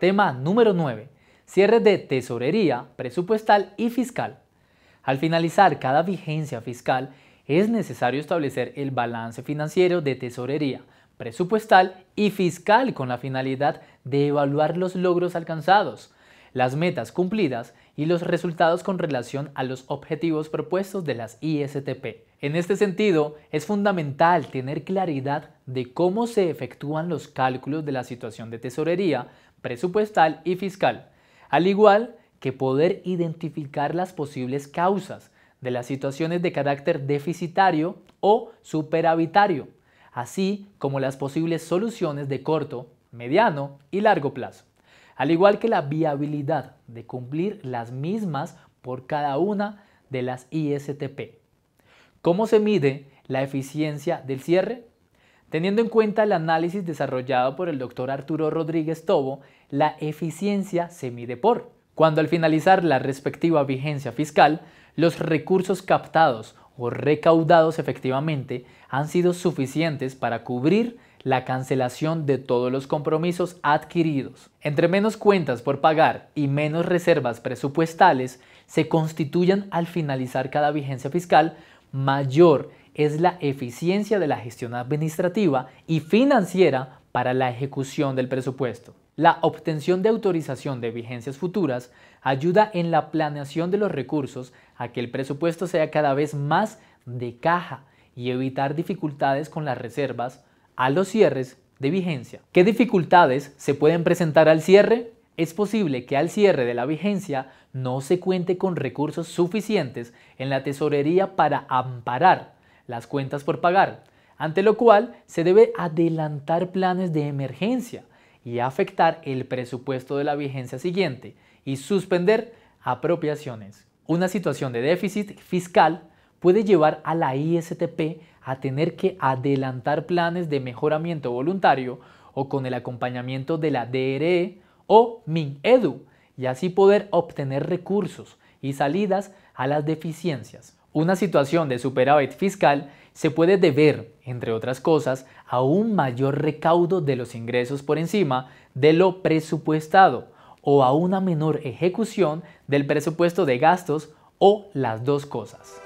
Tema número 9. Cierre de tesorería, presupuestal y fiscal. Al finalizar cada vigencia fiscal, es necesario establecer el balance financiero de tesorería, presupuestal y fiscal con la finalidad de evaluar los logros alcanzados, las metas cumplidas y los resultados con relación a los objetivos propuestos de las ISTP. En este sentido, es fundamental tener claridad de cómo se efectúan los cálculos de la situación de tesorería, presupuestal y fiscal, al igual que poder identificar las posibles causas de las situaciones de carácter deficitario o superavitario, así como las posibles soluciones de corto, mediano y largo plazo al igual que la viabilidad de cumplir las mismas por cada una de las ISTP. ¿Cómo se mide la eficiencia del cierre? Teniendo en cuenta el análisis desarrollado por el doctor Arturo Rodríguez Tobo, la eficiencia se mide por cuando al finalizar la respectiva vigencia fiscal, los recursos captados o recaudados efectivamente han sido suficientes para cubrir la cancelación de todos los compromisos adquiridos. Entre menos cuentas por pagar y menos reservas presupuestales se constituyan al finalizar cada vigencia fiscal, mayor es la eficiencia de la gestión administrativa y financiera para la ejecución del presupuesto. La obtención de autorización de vigencias futuras ayuda en la planeación de los recursos a que el presupuesto sea cada vez más de caja y evitar dificultades con las reservas a los cierres de vigencia. ¿Qué dificultades se pueden presentar al cierre? Es posible que al cierre de la vigencia no se cuente con recursos suficientes en la tesorería para amparar las cuentas por pagar, ante lo cual se debe adelantar planes de emergencia y afectar el presupuesto de la vigencia siguiente y suspender apropiaciones. Una situación de déficit fiscal puede llevar a la ISTP a tener que adelantar planes de mejoramiento voluntario o con el acompañamiento de la DRE o MinEdu y así poder obtener recursos y salidas a las deficiencias. Una situación de superávit fiscal se puede deber, entre otras cosas, a un mayor recaudo de los ingresos por encima de lo presupuestado o a una menor ejecución del presupuesto de gastos o las dos cosas.